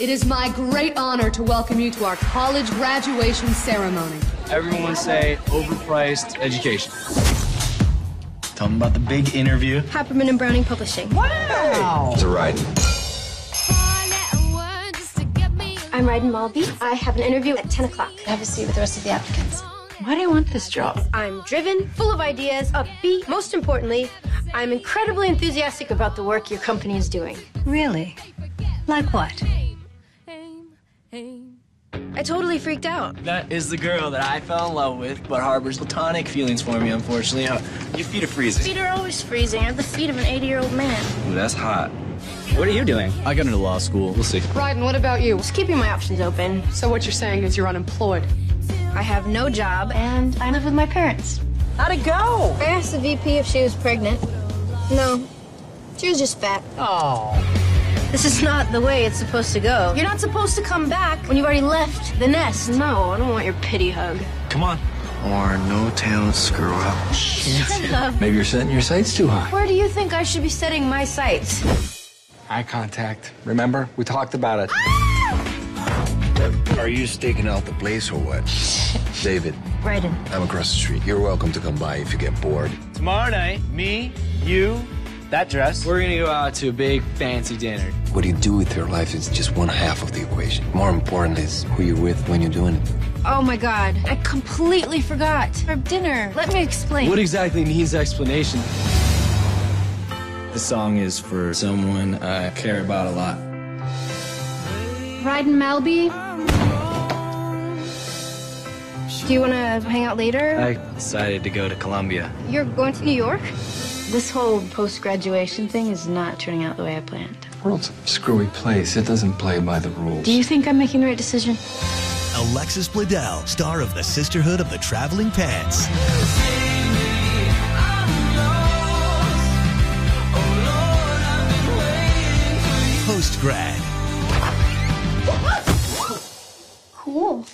It is my great honor to welcome you to our college graduation ceremony. Everyone say overpriced education. Tell them about the big interview. Happerman and Browning Publishing. Wow! It's a ride. I'm Ryden Malby. I have an interview at 10 o'clock. Have a seat with the rest of the applicants. Why do you want this job? I'm driven, full of ideas, upbeat. Most importantly, I'm incredibly enthusiastic about the work your company is doing. Really? Like what? I totally freaked out. That is the girl that I fell in love with, but harbors platonic feelings for me, unfortunately. Uh, your feet are freezing. Feet are always freezing. I have the feet of an 80 year old man. Ooh, that's hot. What are you doing? I got into law school. We'll see. Ryden, what about you? Just keeping my options open. So what you're saying is you're unemployed. I have no job and I live with my parents. How'd it go? I asked the VP if she was pregnant. No, she was just fat. Oh. This is not the way it's supposed to go. You're not supposed to come back when you've already left the nest. No, I don't want your pity hug. Come on. Or no tail screw up. Shut up. Maybe you're setting your sights too high. Where do you think I should be setting my sights? Eye contact. Remember? We talked about it. Ah! Are you staking out the place or what? David, Ryden. I'm across the street. You're welcome to come by if you get bored. Tomorrow night, me, you, that dress, we're gonna go out to a big fancy dinner. What you do with your life is just one half of the equation. More important is who you're with when you're doing it. Oh my god, I completely forgot. For dinner. Let me explain. What exactly needs explanation? The song is for someone I care about a lot. Ryden Malby? Do you want to hang out later? I decided to go to Columbia. You're going to New York? This whole post-graduation thing is not turning out the way I planned. The world's a screwy place. It doesn't play by the rules. Do you think I'm making the right decision? Alexis Bledel, star of The Sisterhood of the Traveling Pants. Post grad. Cool.